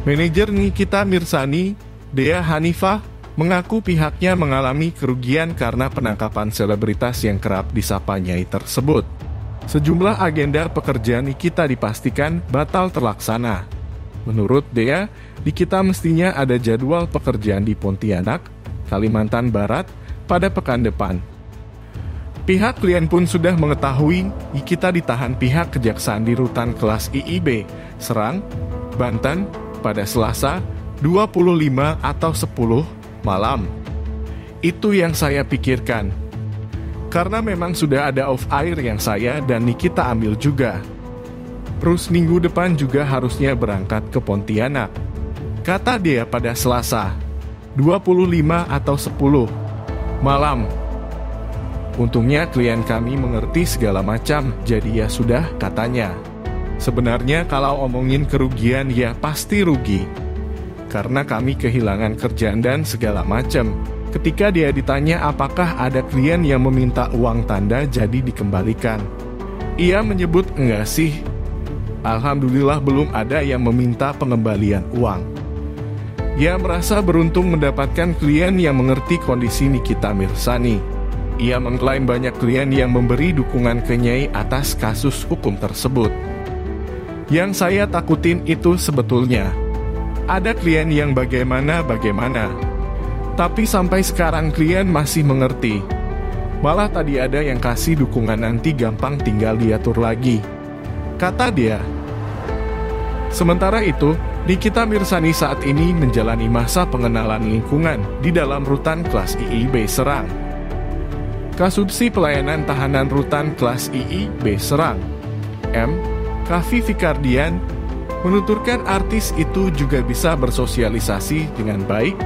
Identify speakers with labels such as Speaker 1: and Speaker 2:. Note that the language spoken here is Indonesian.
Speaker 1: Manajer Nikita Mirsani, Dea Hanifah, mengaku pihaknya mengalami kerugian karena penangkapan selebritas yang kerap disapa Nyai tersebut. Sejumlah agenda pekerjaan Nikita dipastikan batal terlaksana. Menurut Dea, Nikita mestinya ada jadwal pekerjaan di Pontianak, Kalimantan Barat, pada pekan depan. Pihak klien pun sudah mengetahui Nikita ditahan pihak kejaksaan di rutan kelas IIB, Serang, Banten, pada Selasa 25 atau 10 malam. Itu yang saya pikirkan. Karena memang sudah ada off air yang saya dan Nikita ambil juga. Terus minggu depan juga harusnya berangkat ke Pontianak. Kata dia pada Selasa, 25 atau 10 malam. Untungnya klien kami mengerti segala macam, jadi ya sudah katanya. Sebenarnya kalau omongin kerugian ya pasti rugi. Karena kami kehilangan kerjaan dan segala macam. Ketika dia ditanya apakah ada klien yang meminta uang tanda jadi dikembalikan. Ia menyebut enggak sih. Alhamdulillah belum ada yang meminta pengembalian uang. Ia merasa beruntung mendapatkan klien yang mengerti kondisi Nikita Mirsani. Ia mengklaim banyak klien yang memberi dukungan ke Nyai atas kasus hukum tersebut. Yang saya takutin itu sebetulnya ada klien yang bagaimana-bagaimana. Tapi sampai sekarang klien masih mengerti. Malah tadi ada yang kasih dukungan nanti gampang tinggal diatur lagi. Kata dia. Sementara itu, Nikita Mirsani saat ini menjalani masa pengenalan lingkungan di dalam rutan kelas IIB Serang. Kasubsi Pelayanan Tahanan Rutan kelas IIB Serang, M. Kavi Fikardian menuturkan artis itu juga bisa bersosialisasi dengan baik